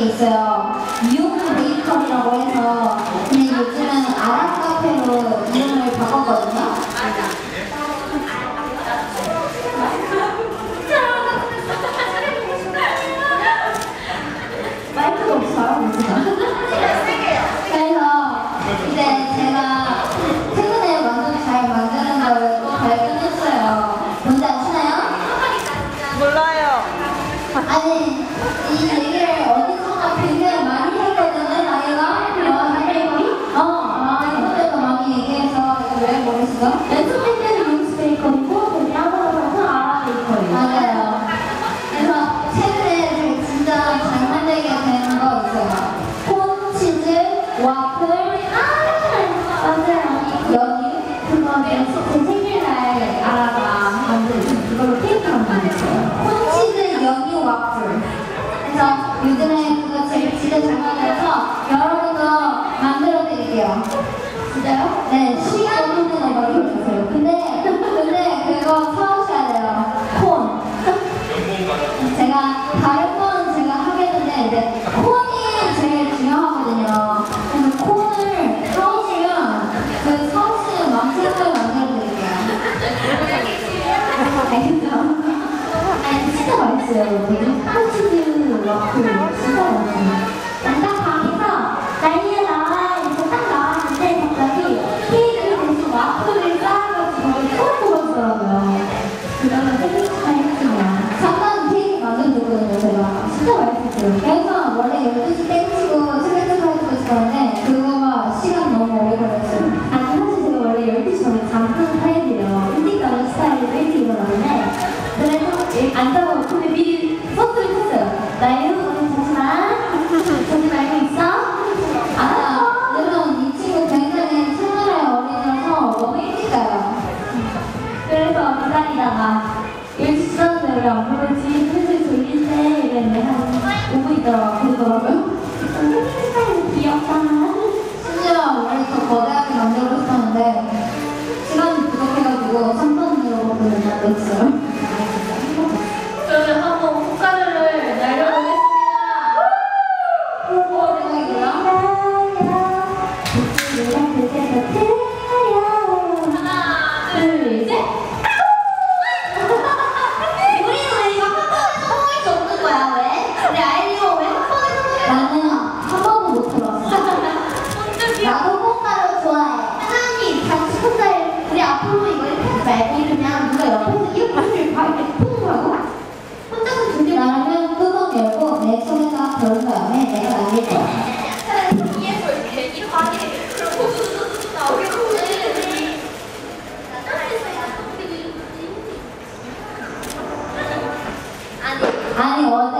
게 있어요. 뉴 베이컨이라고 해서 走 di 20 non è, dovremmo, e andavo come video 아니, 원래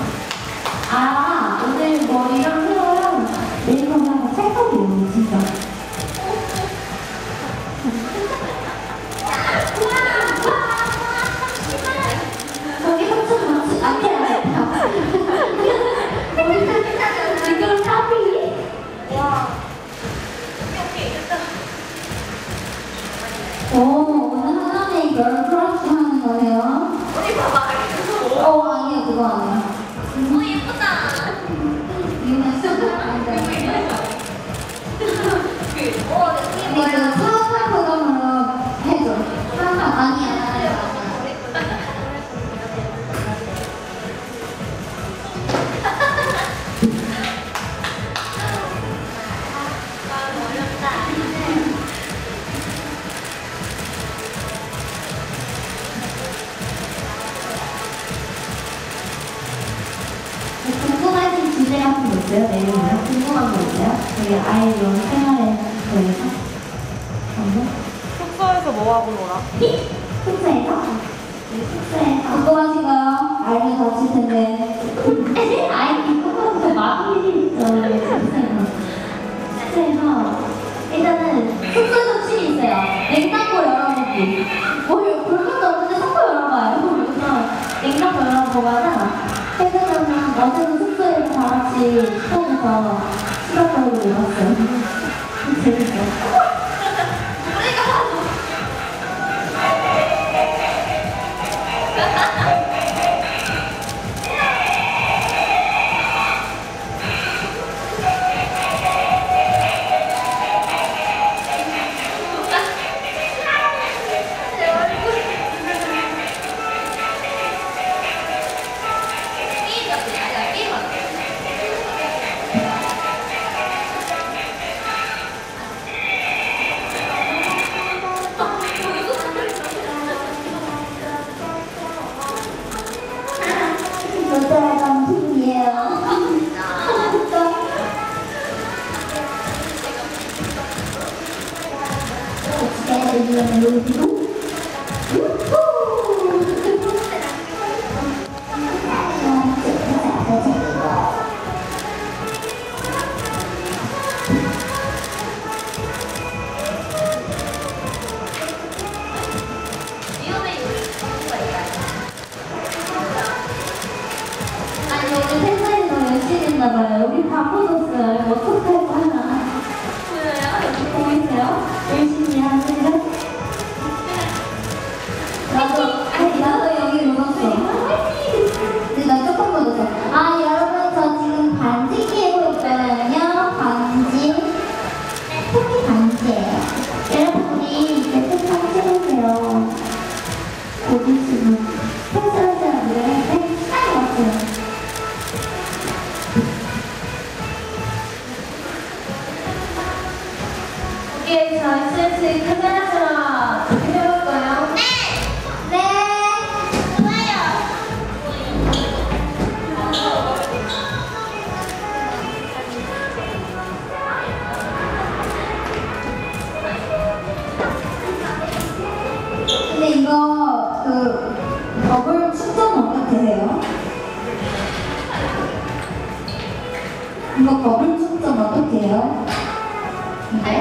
있어요? 내일이요? 궁금한 거 있어요? 저희 아이들 생활에 대해서? 숙소에서 뭐 하고 놀아? 숙소에서? 숙소에서 궁금하신가요? 알면 다칠 텐데 아이 궁금한 많은 일이 있죠 숙소에서 숙소에서 일단은 숙소에서 춤이 있어요 냉장고 열어보기 뭘 불만도 없는데 자꾸 열어봐요 그래서 냉장고 열어보거나 퇴근하면 어제는 숙소에서 다 같이 식당에서 수다 떨고 놀았어요 재밌어요 아니 嗯 네?